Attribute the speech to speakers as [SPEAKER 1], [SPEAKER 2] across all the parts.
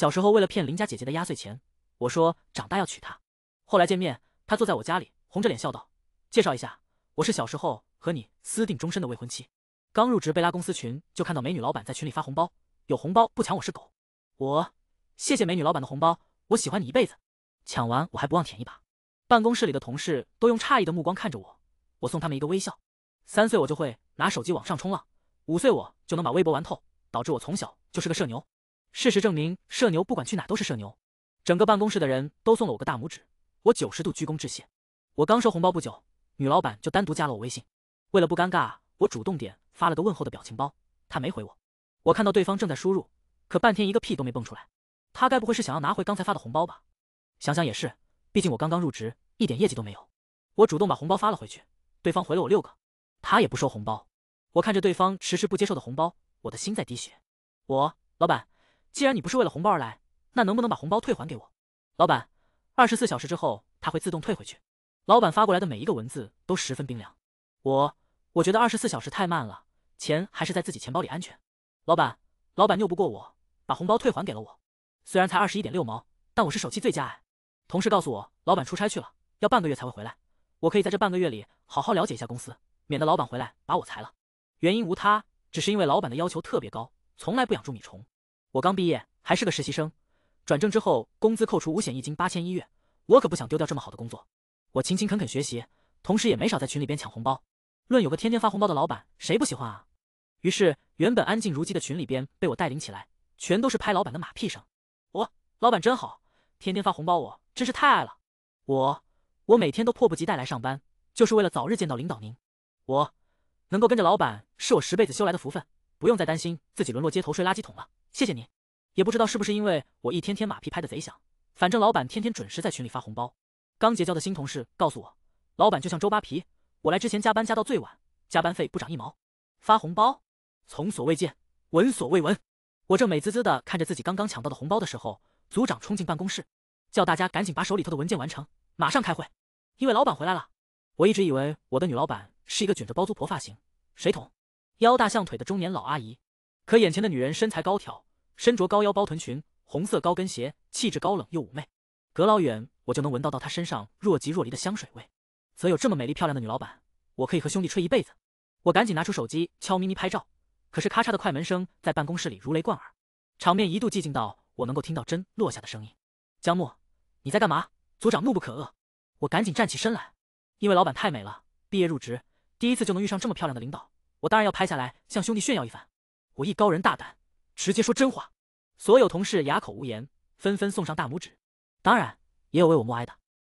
[SPEAKER 1] 小时候为了骗邻家姐姐的压岁钱，我说长大要娶她。后来见面，她坐在我家里，红着脸笑道：“介绍一下，我是小时候和你私定终身的未婚妻。”刚入职被拉公司群，就看到美女老板在群里发红包，有红包不抢我是狗。我谢谢美女老板的红包，我喜欢你一辈子。抢完我还不忘舔一把。办公室里的同事都用诧异的目光看着我，我送他们一个微笑。三岁我就会拿手机往上冲浪，五岁我就能把微博玩透，导致我从小就是个社牛。事实证明，社牛不管去哪都是社牛。整个办公室的人都送了我个大拇指，我九十度鞠躬致谢。我刚收红包不久，女老板就单独加了我微信。为了不尴尬，我主动点发了个问候的表情包，她没回我。我看到对方正在输入，可半天一个屁都没蹦出来。她该不会是想要拿回刚才发的红包吧？想想也是。毕竟我刚刚入职，一点业绩都没有。我主动把红包发了回去，对方回了我六个，他也不收红包。我看着对方迟迟不接受的红包，我的心在滴血。我老板，既然你不是为了红包而来，那能不能把红包退还给我？老板，二十四小时之后他会自动退回去。老板发过来的每一个文字都十分冰凉。我我觉得二十四小时太慢了，钱还是在自己钱包里安全。老板，老板拗不过我，把红包退还给了我。虽然才二十一点六毛，但我是手气最佳哎。同事告诉我，老板出差去了，要半个月才会回来。我可以在这半个月里好好了解一下公司，免得老板回来把我裁了。原因无他，只是因为老板的要求特别高，从来不养猪米虫。我刚毕业，还是个实习生，转正之后工资扣除五险一金八千一月，我可不想丢掉这么好的工作。我勤勤恳恳学习，同时也没少在群里边抢红包。论有个天天发红包的老板，谁不喜欢啊？于是原本安静如鸡的群里边被我带领起来，全都是拍老板的马屁声。我老板真好，天天发红包我。真是太爱了，我我每天都迫不及待来上班，就是为了早日见到领导您。我能够跟着老板，是我十辈子修来的福分，不用再担心自己沦落街头睡垃圾桶了。谢谢您。也不知道是不是因为我一天天马屁拍的贼响，反正老板天天准时在群里发红包。刚结交的新同事告诉我，老板就像周扒皮，我来之前加班加到最晚，加班费不涨一毛。发红包，从所未见，闻所未闻。我正美滋滋的看着自己刚刚抢到的红包的时候，组长冲进办公室。叫大家赶紧把手里头的文件完成，马上开会，因为老板回来了。我一直以为我的女老板是一个卷着包租婆发型、水桶、腰大象腿的中年老阿姨，可眼前的女人身材高挑，身着高腰包臀裙、红色高跟鞋，气质高冷又妩媚，隔老远我就能闻到到她身上若即若离的香水味。则有这么美丽漂亮的女老板，我可以和兄弟吹一辈子。我赶紧拿出手机悄咪咪拍照，可是咔嚓的快门声在办公室里如雷贯耳，场面一度寂静到我能够听到针落下的声音。江木。你在干嘛？组长怒不可遏，我赶紧站起身来，因为老板太美了，毕业入职第一次就能遇上这么漂亮的领导，我当然要拍下来向兄弟炫耀一番。我艺高人大胆，直接说真话。所有同事哑口无言，纷纷送上大拇指，当然也有为我默哀的。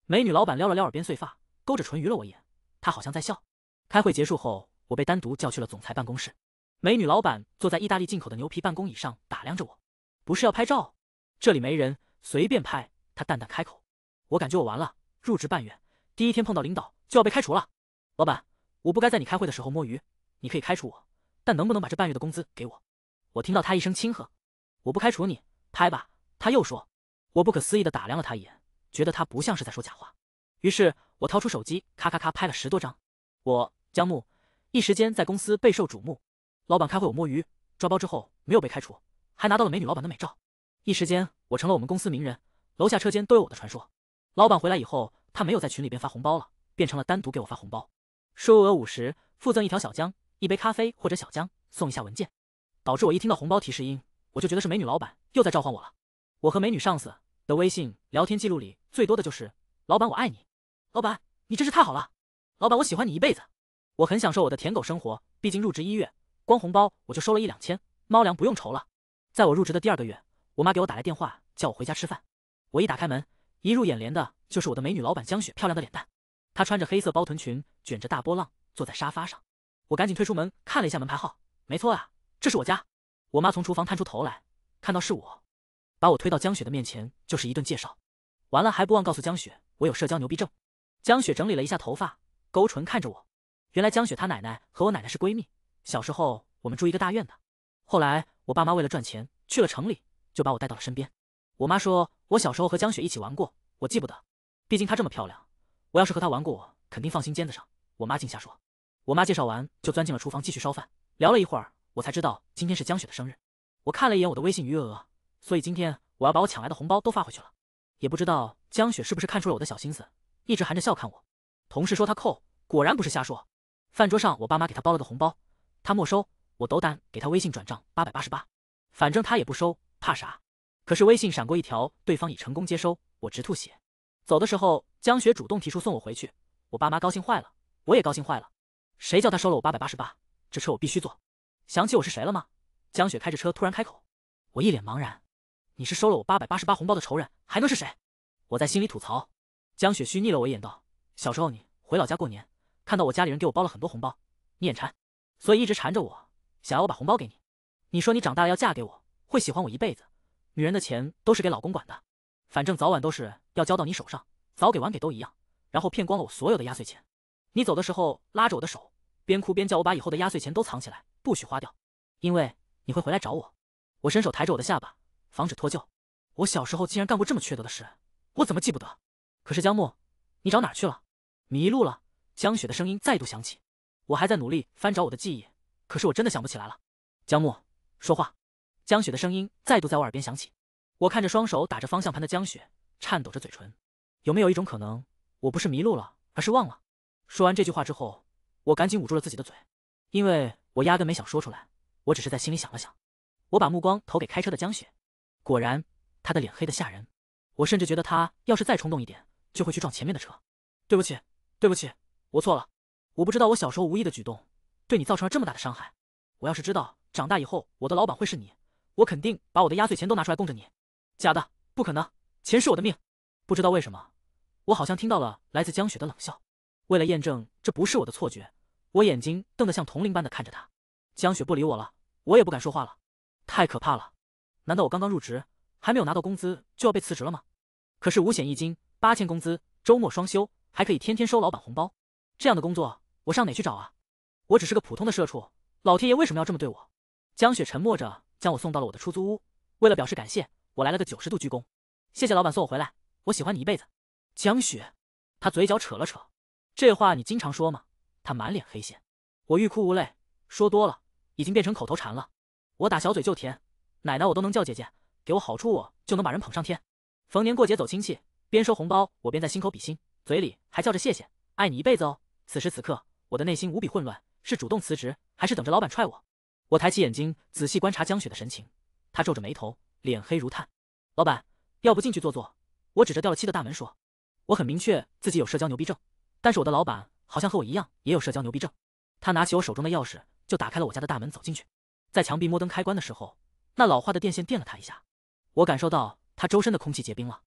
[SPEAKER 1] 美女老板撩了撩耳边碎发，勾着唇鱼了我一眼，她好像在笑。开会结束后，我被单独叫去了总裁办公室。美女老板坐在意大利进口的牛皮办公椅上，打量着我，不是要拍照？这里没人，随便拍。她淡淡开口：“我感觉我完了，入职半月，第一天碰到领导就要被开除了。老板，我不该在你开会的时候摸鱼，你可以开除我，但能不能把这半月的工资给我？”我听到他一声轻喝：“我不开除你，拍吧。”他又说：“我不可思议的打量了他一眼，觉得他不像是在说假话。”于是，我掏出手机，咔咔咔拍了十多张。我江木一时间在公司备受瞩目。老板开会我摸鱼抓包之后没有被开除，还拿到了美女老板的美照。一时间，我成了我们公司名人。楼下车间都有我的传说。老板回来以后，他没有在群里边发红包了，变成了单独给我发红包，数额五十，附赠一条小江、一杯咖啡或者小江，送一下文件。导致我一听到红包提示音，我就觉得是美女老板又在召唤我了。我和美女上司的微信聊天记录里最多的就是“老板我爱你”，“老板你真是太好了”，“老板我喜欢你一辈子”。我很享受我的舔狗生活，毕竟入职一月，光红包我就收了一两千，猫粮不用愁了。在我入职的第二个月，我妈给我打来电话，叫我回家吃饭。我一打开门，一入眼帘的就是我的美女老板江雪漂亮的脸蛋。她穿着黑色包臀裙，卷着大波浪，坐在沙发上。我赶紧退出门，看了一下门牌号，没错啊，这是我家。我妈从厨房探出头来，看到是我，把我推到江雪的面前，就是一顿介绍。完了还不忘告诉江雪，我有社交牛逼症。江雪整理了一下头发，勾唇看着我。原来江雪她奶奶和我奶奶是闺蜜，小时候我们住一个大院的。后来我爸妈为了赚钱去了城里，就把我带到了身边。我妈说，我小时候和江雪一起玩过，我记不得。毕竟她这么漂亮，我要是和她玩过，我肯定放心尖子上。我妈净瞎说。我妈介绍完，就钻进了厨房继续烧饭。聊了一会儿，我才知道今天是江雪的生日。我看了一眼我的微信余额，所以今天我要把我抢来的红包都发回去了。也不知道江雪是不是看出了我的小心思，一直含着笑看我。同事说他扣，果然不是瞎说。饭桌上，我爸妈给他包了个红包，他没收，我斗胆给他微信转账八百八十八，反正他也不收，怕啥？可是微信闪过一条，对方已成功接收，我直吐血。走的时候，江雪主动提出送我回去，我爸妈高兴坏了，我也高兴坏了。谁叫他收了我八百八十八？这车我必须坐。想起我是谁了吗？江雪开着车突然开口，我一脸茫然。你是收了我八百八十八红包的仇人，还能是谁？我在心里吐槽。江雪虚睨了我一眼，道：“小时候你回老家过年，看到我家里人给我包了很多红包，你眼馋，所以一直缠着我，想要我把红包给你。你说你长大了要嫁给我，会喜欢我一辈子。女人的钱都是给老公管的，反正早晚都是要交到你手上，早给晚给都一样。然后骗光了我所有的压岁钱。你走的时候拉着我的手，边哭边叫我把以后的压岁钱都藏起来，不许花掉，因为你会回来找我。我伸手抬着我的下巴。”防止脱臼。我小时候竟然干过这么缺德的事，我怎么记不得？可是江木，你找哪儿去了？迷路了？江雪的声音再度响起。我还在努力翻找我的记忆，可是我真的想不起来了。江木，说话。江雪的声音再度在我耳边响起。我看着双手打着方向盘的江雪，颤抖着嘴唇。有没有一种可能，我不是迷路了，而是忘了？说完这句话之后，我赶紧捂住了自己的嘴，因为我压根没想说出来，我只是在心里想了想。我把目光投给开车的江雪。果然，他的脸黑的吓人。我甚至觉得他要是再冲动一点，就会去撞前面的车。对不起，对不起，我错了。我不知道我小时候无意的举动，对你造成了这么大的伤害。我要是知道长大以后我的老板会是你，我肯定把我的压岁钱都拿出来供着你。假的，不可能，钱是我的命。不知道为什么，我好像听到了来自江雪的冷笑。为了验证这不是我的错觉，我眼睛瞪得像铜铃般的看着他。江雪不理我了，我也不敢说话了。太可怕了。难道我刚刚入职，还没有拿到工资就要被辞职了吗？可是五险一金，八千工资，周末双休，还可以天天收老板红包，这样的工作我上哪去找啊？我只是个普通的社畜，老天爷为什么要这么对我？江雪沉默着将我送到了我的出租屋，为了表示感谢，我来了个九十度鞠躬，谢谢老板送我回来，我喜欢你一辈子。江雪，他嘴角扯了扯，这话你经常说吗？他满脸黑线，我欲哭无泪，说多了已经变成口头禅了。我打小嘴就甜。奶奶，我都能叫姐姐，给我好处，我就能把人捧上天。逢年过节走亲戚，边收红包，我边在心口比心，嘴里还叫着谢谢，爱你一辈子哦。此时此刻，我的内心无比混乱，是主动辞职，还是等着老板踹我？我抬起眼睛，仔细观察江雪的神情，她皱着眉头，脸黑如炭。老板，要不进去坐坐？我指着掉了漆的大门说。我很明确自己有社交牛逼症，但是我的老板好像和我一样，也有社交牛逼症。他拿起我手中的钥匙，就打开了我家的大门，走进去，在墙壁摸灯开关的时候。那老化的电线电了他一下，我感受到他周身的空气结冰了。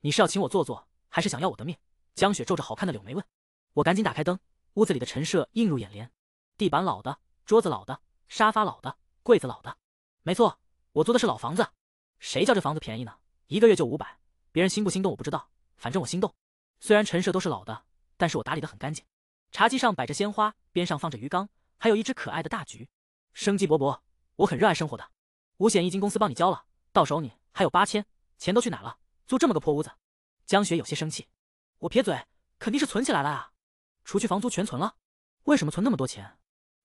[SPEAKER 1] 你是要请我坐坐，还是想要我的命？江雪皱着好看的柳眉问。我赶紧打开灯，屋子里的陈设映入眼帘，地板老的，桌子老的，沙发老的，柜子老的。没错，我租的是老房子。谁叫这房子便宜呢？一个月就五百。别人心不心动我不知道，反正我心动。虽然陈设都是老的，但是我打理的很干净。茶几上摆着鲜花，边上放着鱼缸，还有一只可爱的大橘，生机勃勃。我很热爱生活的。五险一金公司帮你交了，到手你还有八千，钱都去哪了？租这么个破屋子？江雪有些生气，我撇嘴，肯定是存起来了啊，除去房租全存了。为什么存那么多钱？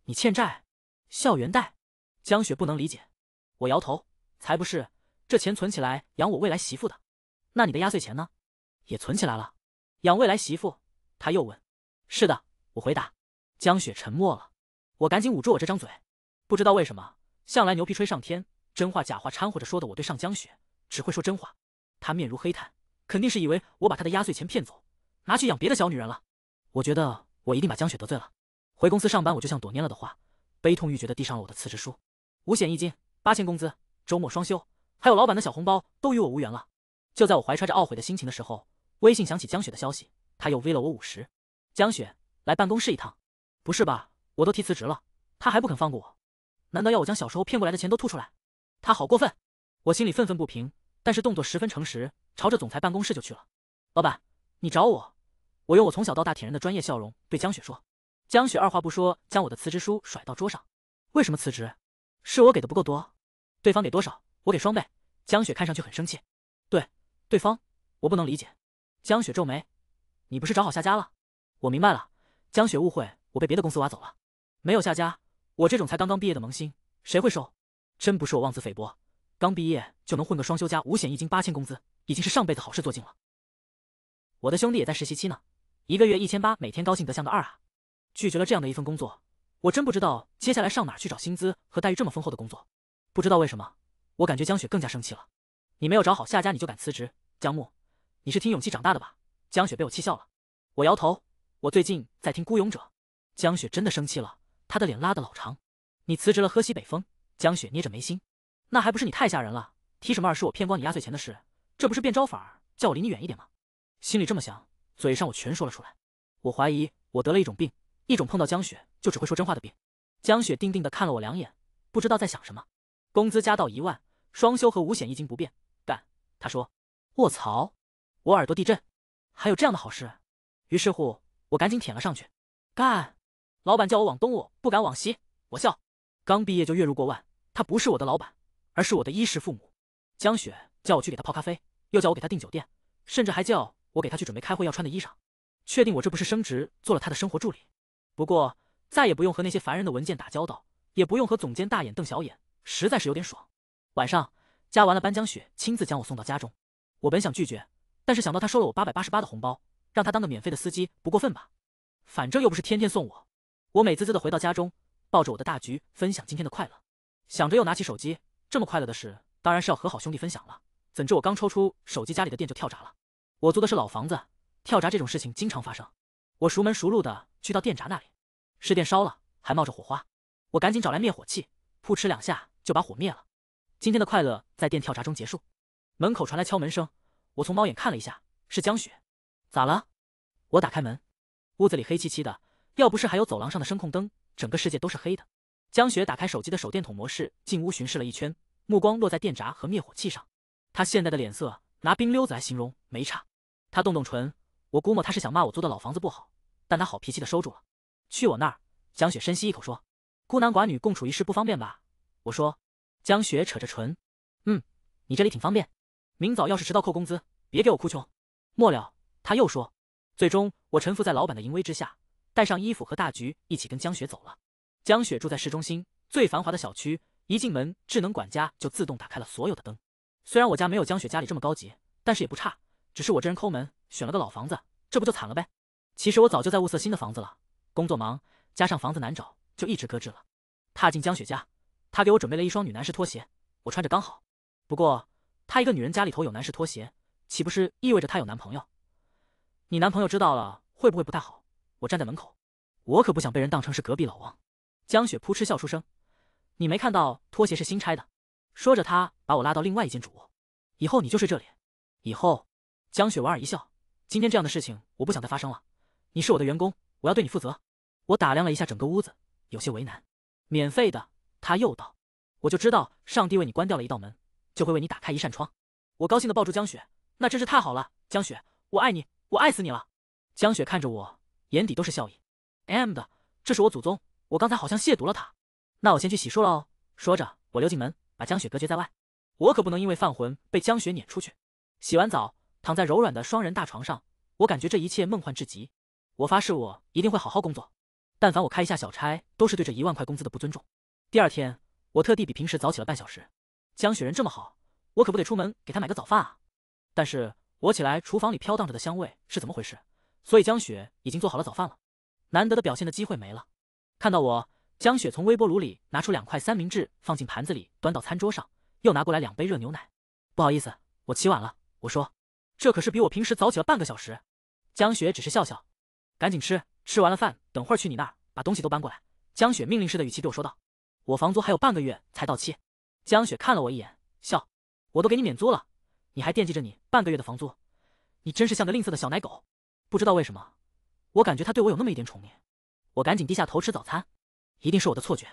[SPEAKER 1] 你欠债？校园贷？江雪不能理解，我摇头，才不是，这钱存起来养我未来媳妇的。那你的压岁钱呢？也存起来了，养未来媳妇？他又问。是的，我回答。江雪沉默了，我赶紧捂住我这张嘴，不知道为什么，向来牛皮吹上天。真话假话掺和着说的，我对上江雪只会说真话。他面如黑炭，肯定是以为我把他的压岁钱骗走，拿去养别的小女人了。我觉得我一定把江雪得罪了。回公司上班，我就像躲蔫了的花，悲痛欲绝的递上了我的辞职书。五险一金，八千工资，周末双休，还有老板的小红包，都与我无缘了。就在我怀揣着懊悔的心情的时候，微信响起江雪的消息，他又 V 了我五十。江雪，来办公室一趟。不是吧？我都提辞职了，他还不肯放过我？难道要我将小时候骗过来的钱都吐出来？他好过分，我心里愤愤不平，但是动作十分诚实，朝着总裁办公室就去了。老板，你找我？我用我从小到大舔人的专业笑容对江雪说。江雪二话不说，将我的辞职书甩到桌上。为什么辞职？是我给的不够多？对方给多少，我给双倍。江雪看上去很生气。对，对方，我不能理解。江雪皱眉，你不是找好下家了？我明白了。江雪误会，我被别的公司挖走了。没有下家，我这种才刚刚毕业的萌新，谁会收？真不是我妄自菲薄，刚毕业就能混个双休加五险一金八千工资，已经是上辈子好事做尽了。我的兄弟也在实习期呢，一个月一千八，每天高兴得像个二啊！拒绝了这样的一份工作，我真不知道接下来上哪去找薪资和待遇这么丰厚的工作。不知道为什么，我感觉江雪更加生气了。你没有找好下家，你就敢辞职？江木，你是听勇气长大的吧？江雪被我气笑了。我摇头，我最近在听《孤勇者》。江雪真的生气了，她的脸拉得老长。你辞职了，喝西北风？江雪捏着眉心，那还不是你太吓人了？提什么二是我骗光你压岁钱的事，这不是变招法叫我离你远一点吗？心里这么想，嘴上我全说了出来。我怀疑我得了一种病，一种碰到江雪就只会说真话的病。江雪定定的看了我两眼，不知道在想什么。工资加到一万，双休和五险一金不变，干。他说：“卧槽！”我耳朵地震，还有这样的好事？于是乎，我赶紧舔了上去，干。老板叫我往东，我不敢往西。我笑，刚毕业就月入过万，他不是我的老板，而是我的衣食父母。江雪叫我去给他泡咖啡，又叫我给他订酒店，甚至还叫。我给他去准备开会要穿的衣裳，确定我这不是升职做了他的生活助理。不过再也不用和那些烦人的文件打交道，也不用和总监大眼瞪小眼，实在是有点爽。晚上加完了班，江雪亲自将我送到家中。我本想拒绝，但是想到他收了我八百八十八的红包，让他当个免费的司机不过分吧？反正又不是天天送我。我美滋滋的回到家中，抱着我的大橘分享今天的快乐，想着又拿起手机，这么快乐的事当然是要和好兄弟分享了。怎知我刚抽出手机，家里的电就跳闸了。我租的是老房子，跳闸这种事情经常发生。我熟门熟路的去到电闸那里，是电烧了，还冒着火花。我赶紧找来灭火器，扑哧两下就把火灭了。今天的快乐在电跳闸中结束。门口传来敲门声，我从猫眼看了一下，是江雪。咋了？我打开门，屋子里黑漆漆的，要不是还有走廊上的声控灯，整个世界都是黑的。江雪打开手机的手电筒模式，进屋巡视了一圈，目光落在电闸和灭火器上。她现在的脸色，拿冰溜子来形容没差。他动动唇，我估摸他是想骂我租的老房子不好，但他好脾气的收住了。去我那儿，江雪深吸一口说：“孤男寡女共处一室不方便吧？”我说。江雪扯着唇，嗯，你这里挺方便。明早要是迟到扣工资，别给我哭穷。末了，他又说。最终，我臣服在老板的淫威之下，带上衣服和大橘一起跟江雪走了。江雪住在市中心最繁华的小区，一进门，智能管家就自动打开了所有的灯。虽然我家没有江雪家里这么高级，但是也不差。只是我这人抠门，选了个老房子，这不就惨了呗？其实我早就在物色新的房子了，工作忙加上房子难找，就一直搁置了。踏进江雪家，她给我准备了一双女男士拖鞋，我穿着刚好。不过她一个女人家里头有男士拖鞋，岂不是意味着她有男朋友？你男朋友知道了会不会不太好？我站在门口，我可不想被人当成是隔壁老王。江雪扑哧笑出声，你没看到拖鞋是新拆的？说着，她把我拉到另外一间主卧，以后你就睡这里，以后。江雪莞尔一笑，今天这样的事情我不想再发生了。你是我的员工，我要对你负责。我打量了一下整个屋子，有些为难。免费的，他又道，我就知道上帝为你关掉了一道门，就会为你打开一扇窗。我高兴的抱住江雪，那真是太好了，江雪，我爱你，我爱死你了。江雪看着我，眼底都是笑意。M 的，这是我祖宗，我刚才好像亵渎了他。那我先去洗漱了哦。说着，我溜进门，把江雪隔绝在外。我可不能因为犯浑被江雪撵出去。洗完澡。躺在柔软的双人大床上，我感觉这一切梦幻至极。我发誓，我一定会好好工作。但凡我开一下小差，都是对这一万块工资的不尊重。第二天，我特地比平时早起了半小时。江雪人这么好，我可不得出门给她买个早饭啊！但是我起来，厨房里飘荡着的香味是怎么回事？所以江雪已经做好了早饭了。难得的表现的机会没了。看到我，江雪从微波炉里拿出两块三明治，放进盘子里，端到餐桌上，又拿过来两杯热牛奶。不好意思，我起晚了。我说。这可是比我平时早起了半个小时。江雪只是笑笑，赶紧吃，吃完了饭，等会儿去你那儿把东西都搬过来。江雪命令式的语气对我说道：“我房租还有半个月才到期。”江雪看了我一眼，笑：“我都给你免租了，你还惦记着你半个月的房租？你真是像个吝啬的小奶狗。”不知道为什么，我感觉他对我有那么一点宠溺。我赶紧低下头吃早餐，一定是我的错觉。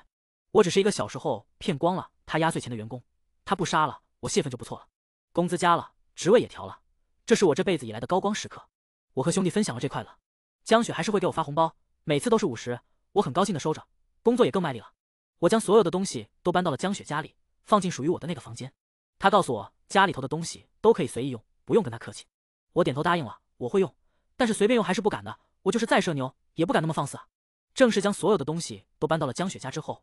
[SPEAKER 1] 我只是一个小时候骗光了他压岁钱的员工，他不杀了我泄愤就不错了。工资加了，职位也调了。这是我这辈子以来的高光时刻，我和兄弟分享了这快乐。江雪还是会给我发红包，每次都是五十，我很高兴的收着，工作也更卖力了。我将所有的东西都搬到了江雪家里，放进属于我的那个房间。他告诉我家里头的东西都可以随意用，不用跟他客气。我点头答应了，我会用，但是随便用还是不敢的。我就是再社牛，也不敢那么放肆啊。正式将所有的东西都搬到了江雪家之后，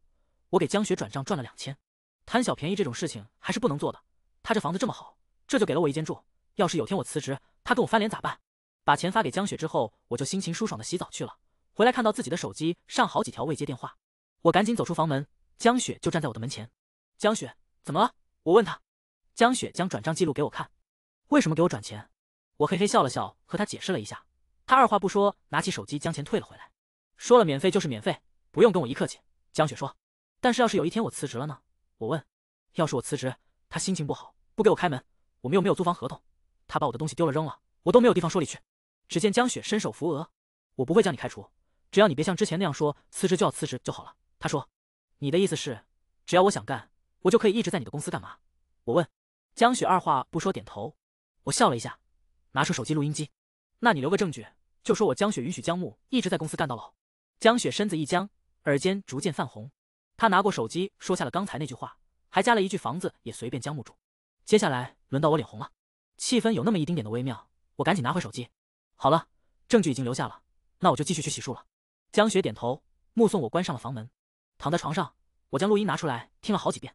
[SPEAKER 1] 我给江雪转账赚了两千。贪小便宜这种事情还是不能做的。他这房子这么好，这就给了我一间住。要是有天我辞职，他跟我翻脸咋办？把钱发给江雪之后，我就心情舒爽的洗澡去了。回来看到自己的手机上好几条未接电话，我赶紧走出房门，江雪就站在我的门前。江雪，怎么了？我问他。江雪将转账记录给我看。为什么给我转钱？我嘿嘿笑了笑，和他解释了一下。他二话不说，拿起手机将钱退了回来，说了免费就是免费，不用跟我一客气。江雪说。但是要是有一天我辞职了呢？我问。要是我辞职，他心情不好，不给我开门，我们又没有租房合同，他把我的东西丢了扔了，我都没有地方说理去。只见江雪伸手扶额，我不会将你开除。只要你别像之前那样说辞职就要辞职就好了。他说：“你的意思是，只要我想干，我就可以一直在你的公司干嘛？”我问。江雪二话不说点头。我笑了一下，拿出手机录音机。那你留个证据，就说我江雪允许江木一直在公司干到老。江雪身子一僵，耳尖逐渐泛红。她拿过手机，说下了刚才那句话，还加了一句：“房子也随便江木住。”接下来轮到我脸红了，气氛有那么一丁点的微妙。我赶紧拿回手机。好了，证据已经留下了，那我就继续去洗漱了。江雪点头，目送我关上了房门。躺在床上，我将录音拿出来听了好几遍。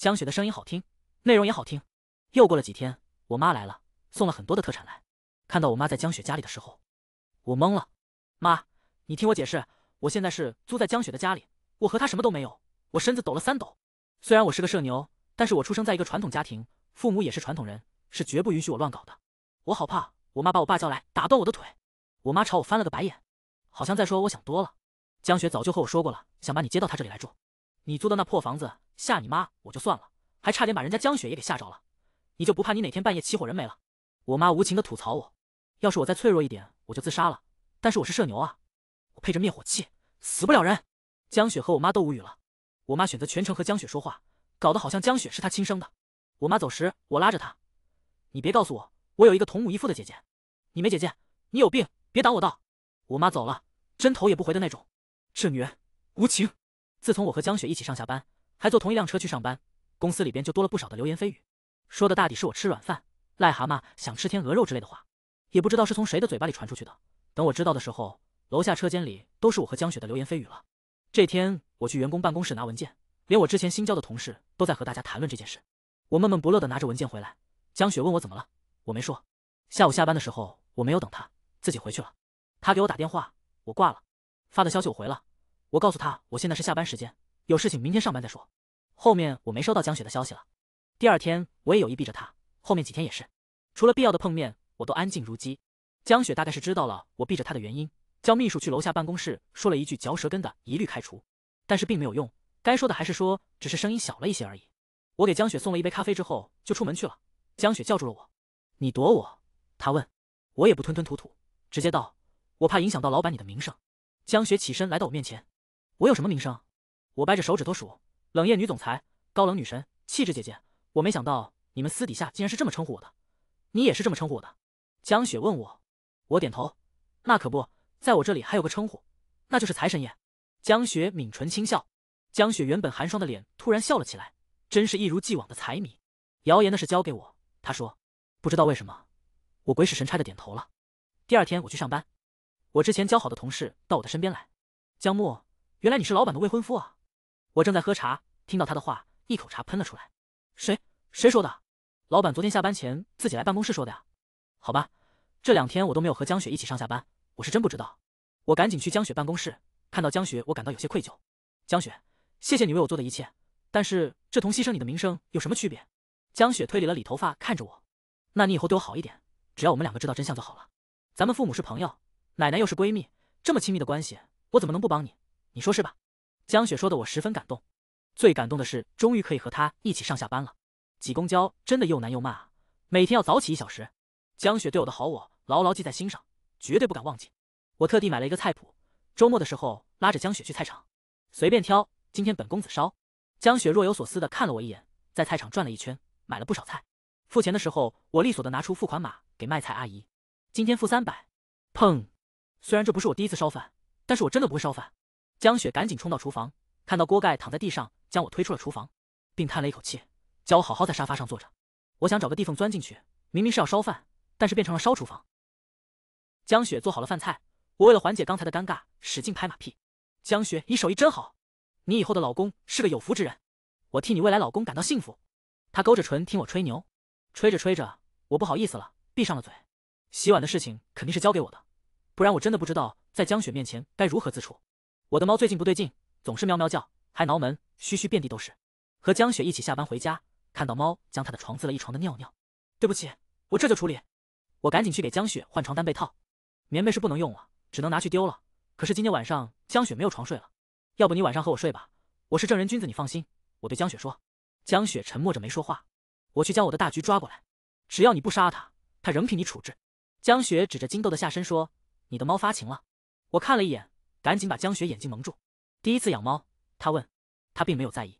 [SPEAKER 1] 江雪的声音好听，内容也好听。又过了几天，我妈来了，送了很多的特产来。看到我妈在江雪家里的时候，我懵了。妈，你听我解释，我现在是租在江雪的家里，我和她什么都没有。我身子抖了三抖。虽然我是个社牛，但是我出生在一个传统家庭，父母也是传统人，是绝不允许我乱搞的。我好怕我妈把我爸叫来打断我的腿。我妈朝我翻了个白眼。好像在说我想多了。江雪早就和我说过了，想把你接到她这里来住。你租的那破房子吓你妈我就算了，还差点把人家江雪也给吓着了。你就不怕你哪天半夜起火人没了？我妈无情的吐槽我，要是我再脆弱一点，我就自杀了。但是我是社牛啊，我配着灭火器，死不了人。江雪和我妈都无语了。我妈选择全程和江雪说话，搞得好像江雪是她亲生的。我妈走时，我拉着她，你别告诉我，我有一个同母异父的姐姐。你没姐姐，你有病，别挡我道。我妈走了，针头也不回的那种。这女人无情。自从我和江雪一起上下班，还坐同一辆车去上班，公司里边就多了不少的流言蜚语，说的大抵是我吃软饭、癞蛤蟆想吃天鹅肉之类的话，也不知道是从谁的嘴巴里传出去的。等我知道的时候，楼下车间里都是我和江雪的流言蜚语了。这天我去员工办公室拿文件，连我之前新交的同事都在和大家谈论这件事。我闷闷不乐的拿着文件回来，江雪问我怎么了，我没说。下午下班的时候，我没有等他，自己回去了。他给我打电话，我挂了。发的消息我回了，我告诉他我现在是下班时间，有事情明天上班再说。后面我没收到江雪的消息了。第二天我也有意避着他，后面几天也是，除了必要的碰面，我都安静如鸡。江雪大概是知道了我避着他的原因，叫秘书去楼下办公室说了一句嚼舌根的，一律开除。但是并没有用，该说的还是说，只是声音小了一些而已。我给江雪送了一杯咖啡之后就出门去了。江雪叫住了我，你躲我？他问。我也不吞吞吐吐，直接道。我怕影响到老板你的名声。江雪起身来到我面前，我有什么名声？我掰着手指头数：冷艳女总裁、高冷女神、气质姐姐。我没想到你们私底下竟然是这么称呼我的，你也是这么称呼我的？江雪问我，我点头。那可不在我这里还有个称呼，那就是财神爷。江雪抿唇轻笑。江雪原本寒霜的脸突然笑了起来，真是一如既往的财迷。谣言的事交给我，她说。不知道为什么，我鬼使神差的点头了。第二天我去上班，我之前交好的同事到我的身边来。江木，原来你是老板的未婚夫啊！我正在喝茶，听到他的话，一口茶喷了出来。谁谁说的？老板昨天下班前自己来办公室说的呀。好吧，这两天我都没有和江雪一起上下班，我是真不知道。我赶紧去江雪办公室，看到江雪，我感到有些愧疚。江雪，谢谢你为我做的一切，但是这同牺牲你的名声有什么区别？江雪推理了理头发，看着我。那你以后对我好一点，只要我们两个知道真相就好了。咱们父母是朋友，奶奶又是闺蜜，这么亲密的关系，我怎么能不帮你？你说是吧？江雪说的我十分感动，最感动的是终于可以和她一起上下班了。挤公交真的又难又慢啊，每天要早起一小时。江雪对我的好，我牢牢记在心上，绝对不敢忘记。我特地买了一个菜谱，周末的时候拉着江雪去菜场，随便挑。今天本公子烧。江雪若有所思的看了我一眼，在菜场转了一圈，买了不少菜。付钱的时候，我利索的拿出付款码给卖菜阿姨。今天付三百。砰！虽然这不是我第一次烧饭，但是我真的不会烧饭。江雪赶紧冲到厨房，看到锅盖躺在地上，将我推出了厨房，并叹了一口气，叫我好好在沙发上坐着。我想找个地缝钻进去，明明是要烧饭，但是变成了烧厨房。江雪做好了饭菜，我为了缓解刚才的尴尬，使劲拍马屁。江雪，你手艺真好，你以后的老公是个有福之人。我替你未来老公感到幸福。他勾着唇听我吹牛，吹着吹着，我不好意思了，闭上了嘴。洗碗的事情肯定是交给我的，不然我真的不知道在江雪面前该如何自处。我的猫最近不对劲，总是喵喵叫，还挠门，嘘嘘遍地都是。和江雪一起下班回家，看到猫将她的床滋了一床的尿尿，对不起，我这就处理。我赶紧去给江雪换床单被套，棉被是不能用了，只能拿去丢了。可是今天晚上江雪没有床睡了，要不你晚上和我睡吧，我是正人君子，你放心。我对江雪说。江雪沉默着没说话。我去将我的大橘抓过来，只要你不杀他，他仍凭你处置。江雪指着金豆的下身说：“你的猫发情了。”我看了一眼，赶紧把江雪眼睛蒙住。第一次养猫，他问，他并没有在意。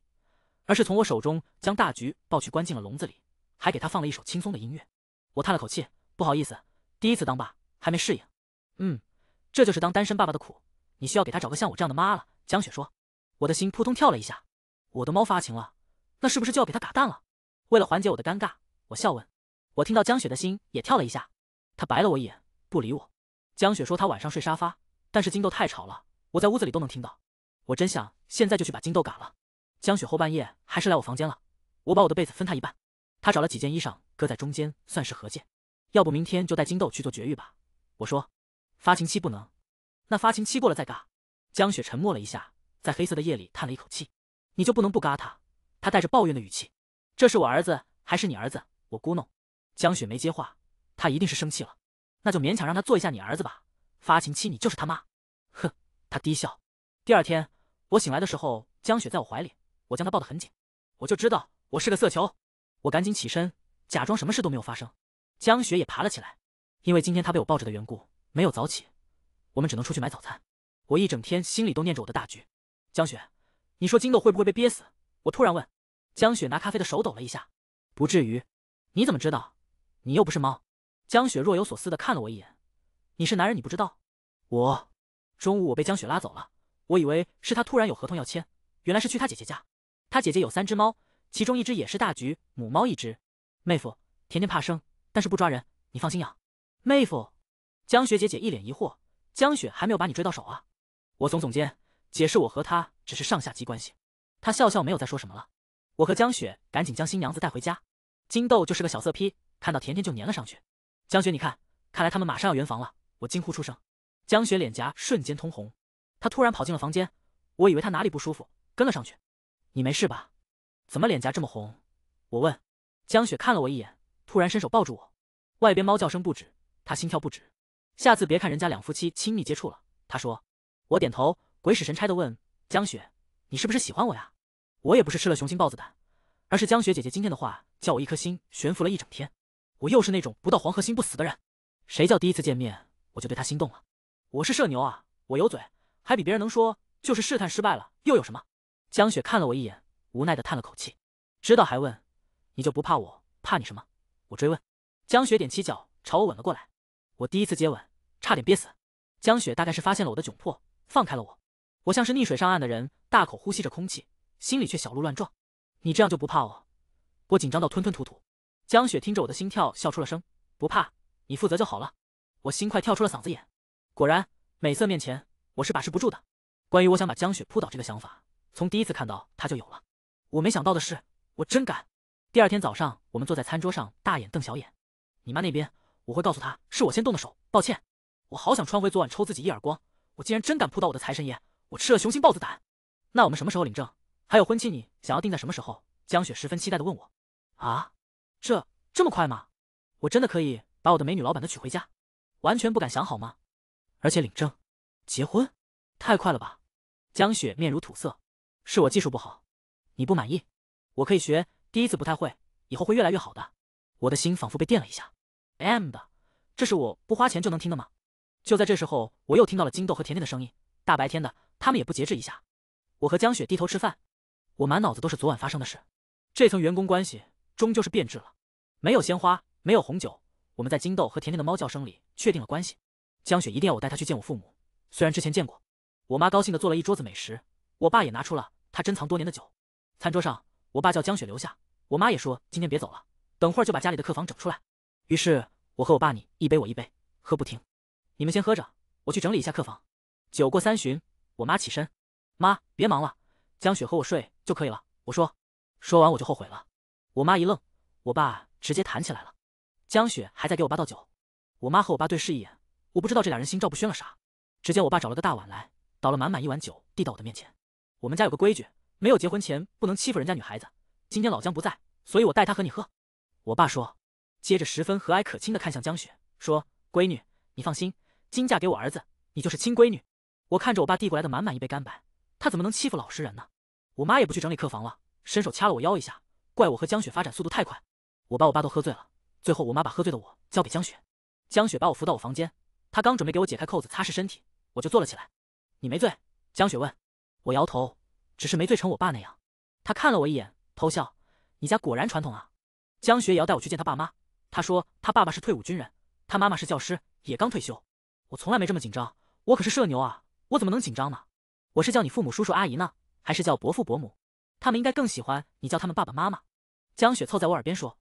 [SPEAKER 1] 而是从我手中将大橘抱去关进了笼子里，还给他放了一首轻松的音乐。我叹了口气，不好意思，第一次当爸还没适应。嗯，这就是当单身爸爸的苦，你需要给他找个像我这样的妈了。江雪说，我的心扑通跳了一下。我的猫发情了，那是不是就要给他打蛋了？为了缓解我的尴尬，我笑问。我听到江雪的心也跳了一下，她白了我一眼，不理我。江雪说她晚上睡沙发，但是金豆太吵了，我在屋子里都能听到。我真想现在就去把金豆嘎了。江雪后半夜还是来我房间了，我把我的被子分她一半，她找了几件衣裳搁在中间，算是和解。要不明天就带金豆去做绝育吧？我说，发情期不能，那发情期过了再嘎。江雪沉默了一下，在黑色的夜里叹了一口气，你就不能不嘎他？他带着抱怨的语气，这是我儿子还是你儿子？我咕哝。江雪没接话，他一定是生气了，那就勉强让他做一下你儿子吧。发情期你就是他妈。哼，他低笑。第二天我醒来的时候，江雪在我怀里。我将她抱得很紧，我就知道我是个色球。我赶紧起身，假装什么事都没有发生。江雪也爬了起来，因为今天她被我抱着的缘故，没有早起。我们只能出去买早餐。我一整天心里都念着我的大局。江雪，你说金豆会不会被憋死？我突然问。江雪拿咖啡的手抖了一下，不至于。你怎么知道？你又不是猫。江雪若有所思的看了我一眼。你是男人，你不知道？我中午我被江雪拉走了，我以为是她突然有合同要签，原来是去她姐姐家。他姐姐有三只猫，其中一只也是大橘，母猫一只。妹夫，甜甜怕生，但是不抓人，你放心养。妹夫，江雪姐姐一脸疑惑，江雪还没有把你追到手啊？我耸耸肩，解释我和他只是上下级关系。他笑笑，没有再说什么了。我和江雪赶紧将新娘子带回家。金豆就是个小色批，看到甜甜就粘了上去。江雪，你看，看来他们马上要圆房了。我惊呼出声，江雪脸颊瞬间通红，她突然跑进了房间，我以为她哪里不舒服，跟了上去。你没事吧？怎么脸颊这么红？我问。江雪看了我一眼，突然伸手抱住我。外边猫叫声不止，她心跳不止。下次别看人家两夫妻亲密接触了。她说。我点头，鬼使神差的问江雪：“你是不是喜欢我呀？”我也不是吃了雄心豹子胆，而是江雪姐姐今天的话叫我一颗心悬浮了一整天。我又是那种不到黄河心不死的人。谁叫第一次见面我就对他心动了？我是社牛啊，我有嘴，还比别人能说。就是试探失败了又有什么？江雪看了我一眼，无奈的叹了口气，知道还问，你就不怕我？怕你什么？我追问。江雪踮起脚朝我吻了过来，我第一次接吻，差点憋死。江雪大概是发现了我的窘迫，放开了我。我像是溺水上岸的人，大口呼吸着空气，心里却小鹿乱撞。你这样就不怕我？我紧张到吞吞吐吐。江雪听着我的心跳，笑出了声，不怕，你负责就好了。我心快跳出了嗓子眼。果然，美色面前，我是把持不住的。关于我想把江雪扑倒这个想法。从第一次看到他就有了。我没想到的是，我真敢。第二天早上，我们坐在餐桌上大眼瞪小眼。你妈那边，我会告诉她是我先动的手，抱歉。我好想穿回昨晚抽自己一耳光。我竟然真敢扑倒我的财神爷，我吃了雄心豹子胆。那我们什么时候领证？还有婚期，你想要定在什么时候？江雪十分期待的问我。啊，这这么快吗？我真的可以把我的美女老板的娶回家？完全不敢想好吗？而且领证、结婚，太快了吧？江雪面如土色。是我技术不好，你不满意？我可以学，第一次不太会，以后会越来越好的。我的心仿佛被电了一下。M 的，这是我不花钱就能听的吗？就在这时候，我又听到了金豆和甜甜的声音。大白天的，他们也不节制一下。我和江雪低头吃饭，我满脑子都是昨晚发生的事。这层员工关系终究是变质了，没有鲜花，没有红酒，我们在金豆和甜甜的猫叫声里确定了关系。江雪一定要我带她去见我父母，虽然之前见过。我妈高兴的做了一桌子美食，我爸也拿出了。他珍藏多年的酒，餐桌上，我爸叫江雪留下，我妈也说今天别走了，等会儿就把家里的客房整出来。于是我和我爸你一杯我一杯，喝不停。你们先喝着，我去整理一下客房。酒过三巡，我妈起身，妈别忙了，江雪和我睡就可以了。我说，说完我就后悔了。我妈一愣，我爸直接弹起来了。江雪还在给我爸倒酒，我妈和我爸对视一眼，我不知道这俩人心照不宣了啥。只见我爸找了个大碗来，倒了满满一碗酒，递到我的面前。我们家有个规矩，没有结婚前不能欺负人家女孩子。今天老姜不在，所以我代他和你喝。我爸说，接着十分和蔼可亲的看向江雪，说：“闺女，你放心，今嫁给我儿子，你就是亲闺女。”我看着我爸递过来的满满一杯干白，他怎么能欺负老实人呢？我妈也不去整理客房了，伸手掐了我腰一下，怪我和江雪发展速度太快。我爸我爸都喝醉了，最后我妈把喝醉的我交给江雪，江雪把我扶到我房间，她刚准备给我解开扣子擦拭身体，我就坐了起来。你没醉？江雪问。我摇头，只是没醉成我爸那样。他看了我一眼。偷笑，你家果然传统啊！江雪也要带我去见他爸妈。他说他爸爸是退伍军人，他妈妈是教师，也刚退休。我从来没这么紧张，我可是社牛啊，我怎么能紧张呢？我是叫你父母叔叔阿姨呢，还是叫伯父伯母？他们应该更喜欢你叫他们爸爸妈妈。江雪凑在我耳边说，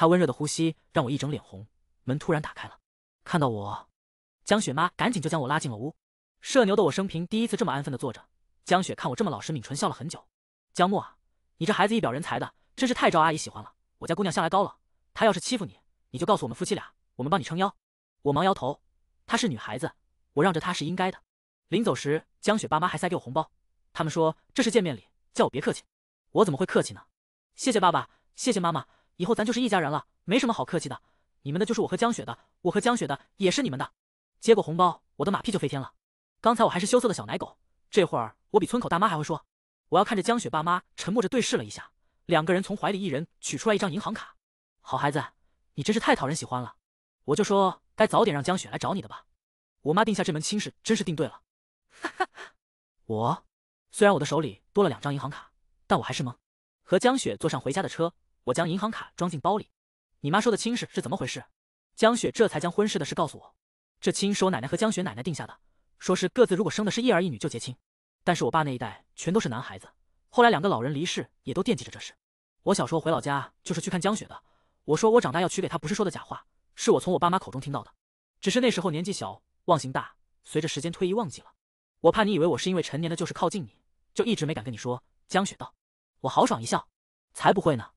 [SPEAKER 1] 她温热的呼吸让我一整脸红。门突然打开了，看到我，江雪妈赶紧就将我拉进了屋。社牛的我生平第一次这么安分的坐着。江雪看我这么老实，抿唇笑了很久。江木啊。你这孩子一表人才的，真是太招阿姨喜欢了。我家姑娘向来高冷，她要是欺负你，你就告诉我们夫妻俩，我们帮你撑腰。我忙摇头，她是女孩子，我让着她是应该的。临走时，江雪爸妈还塞给我红包，他们说这是见面礼，叫我别客气。我怎么会客气呢？谢谢爸爸，谢谢妈妈，以后咱就是一家人了，没什么好客气的。你们的就是我和江雪的，我和江雪的也是你们的。接过红包，我的马屁就飞天了。刚才我还是羞涩的小奶狗，这会儿我比村口大妈还会说。我要看着江雪爸妈沉默着对视了一下，两个人从怀里一人取出来一张银行卡。好孩子，你真是太讨人喜欢了。我就说该早点让江雪来找你的吧。我妈定下这门亲事真是定对了。哈哈，我虽然我的手里多了两张银行卡，但我还是懵。和江雪坐上回家的车，我将银行卡装进包里。你妈说的亲事是怎么回事？江雪这才将婚事的事告诉我。这亲是我奶奶和江雪奶奶定下的，说是各自如果生的是一儿一女就结亲。但是我爸那一代全都是男孩子，后来两个老人离世，也都惦记着这事。我小时候回老家就是去看江雪的。我说我长大要娶给她，不是说的假话，是我从我爸妈口中听到的。只是那时候年纪小，忘性大，随着时间推移忘记了。我怕你以为我是因为陈年的旧事靠近你，就一直没敢跟你说。江雪道，我豪爽一笑，才不会呢，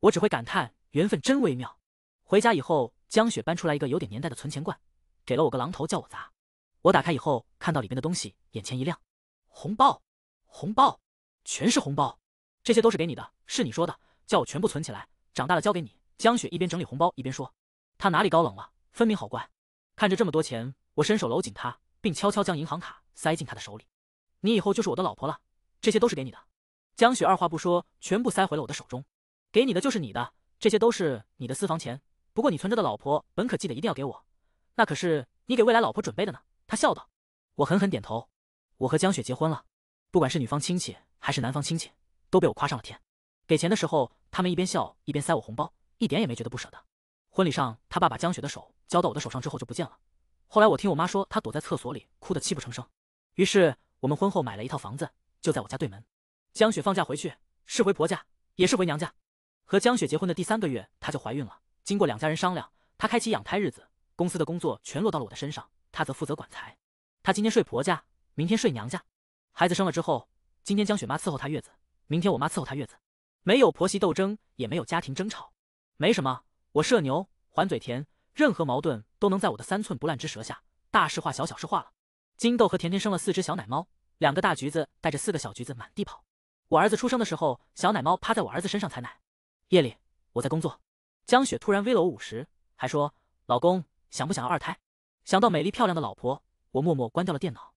[SPEAKER 1] 我只会感叹缘分真微妙。回家以后，江雪搬出来一个有点年代的存钱罐，给了我个榔头叫我砸。我打开以后看到里面的东西，眼前一亮。红包，红包，全是红包，这些都是给你的，是你说的，叫我全部存起来，长大了交给你。江雪一边整理红包一边说：“他哪里高冷了，分明好乖。”看着这么多钱，我伸手搂紧他，并悄悄将银行卡塞进他的手里。你以后就是我的老婆了，这些都是给你的。江雪二话不说，全部塞回了我的手中。给你的就是你的，这些都是你的私房钱。不过你存着的老婆本可记得一定要给我，那可是你给未来老婆准备的呢。他笑道。我狠狠点头。我和江雪结婚了，不管是女方亲戚还是男方亲戚，都被我夸上了天。给钱的时候，他们一边笑一边塞我红包，一点也没觉得不舍得。婚礼上，他爸把江雪的手交到我的手上之后就不见了。后来我听我妈说，他躲在厕所里哭得泣不成声。于是我们婚后买了一套房子，就在我家对门。江雪放假回去，是回婆家，也是回娘家。和江雪结婚的第三个月，她就怀孕了。经过两家人商量，她开启养胎日子，公司的工作全落到了我的身上，她则负责管财。她今天睡婆家。明天睡娘家，孩子生了之后，今天江雪妈伺候她月子，明天我妈伺候她月子，没有婆媳斗争，也没有家庭争吵，没什么。我社牛，还嘴甜，任何矛盾都能在我的三寸不烂之舌下大事化小，小事化了。金豆和甜甜生了四只小奶猫，两个大橘子带着四个小橘子满地跑。我儿子出生的时候，小奶猫趴在我儿子身上采奶。夜里我在工作，江雪突然微了我五十，还说：“老公想不想要二胎？”想到美丽漂亮的老婆，我默默关掉了电脑。